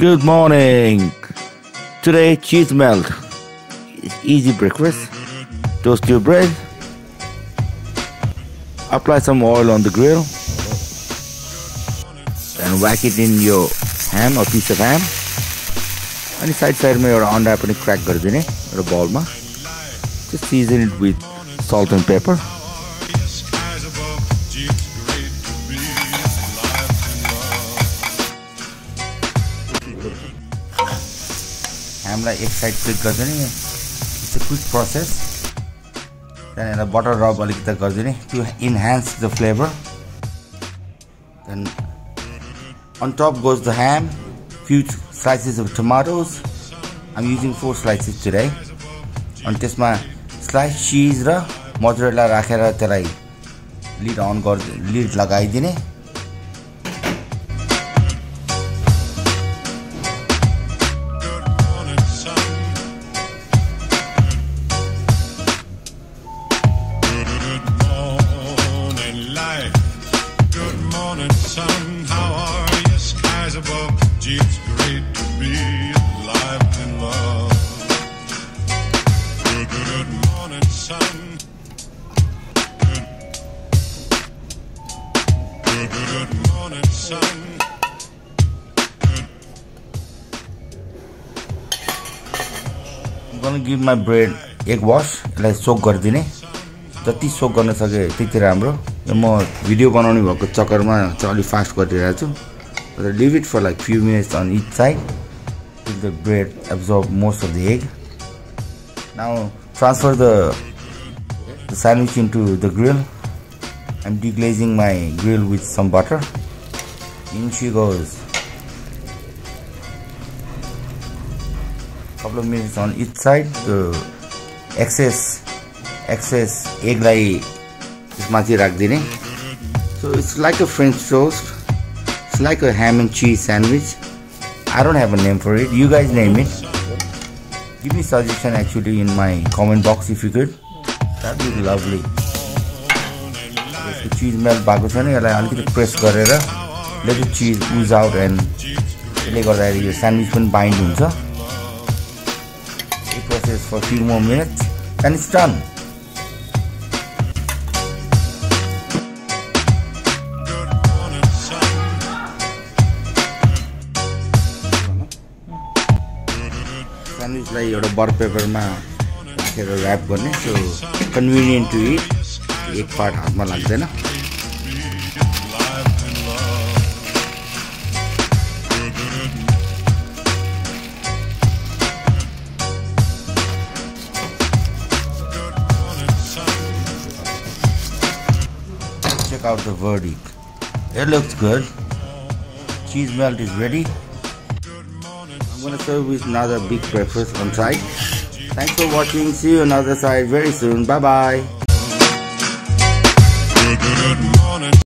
Good morning. Today cheese melt. Easy breakfast. Toast your bread. Apply some oil on the grill. And whack it in your ham or piece of ham. अनि side साइडमा एउटा अन्डा पनि crack गरिदिने एउटा बाउलमा just season it with salt and pepper हामीलाई एक side click गरिदिने इट्स अ क्विक प्रोसेस त्यहाँनिर बटर रब अलिकति गरिदिने to enhance the flavour then on top goes the ham few slices of tomatoes. I'm using four slices today. अनि त्यसमा slice cheese र मजुरेला राखेर त्यसलाई लिड अन गर् लिड लगाइदिने। Good morning, sun. How are you, skies above? Gee, it's great to be alive and love. Good, good morning, sun. Good, good, good morning, sun. गर्न give my bread egg wash यसलाई soak गरिदिने जति सोक गर्न सके त्यति राम्रो यो म भिडियो बनाउने भएको चक्करमा चाहिँ अलिक फास्ट गरिरहेको छु। Leave it for like few minutes on each side is the grade absorb most of the egg now transfer the sandwich into the grill I'm deglazing my grill with some water incy गजल meat on each side excess excess एगलाई माथि राखिदिने। So it's like a French toast it's like a ham and cheese sandwich I don't have a name for it you guys name it give me suggestion actually in my comment box if you'd lovely cheese melt भएको छैन यसलाई अलिकति press गरेर ल चिज use out and त्यसले गर्दाखेरि यो स्यान्डविच पनि बाइन्ड हुन्छ। And stun स्यान्डविचलाई एउटा बर पेपरमा राखेर ऱ्याप गर्ने सो कन्भिनियन्ट टु इट एक पार्ट हातमा लाग्दैन check out the verdict. It looks good. Cheese melt is ready. I'm gonna serve with another big breakfast on side. Thanks for watching. See you on the other side very soon. Bye bye.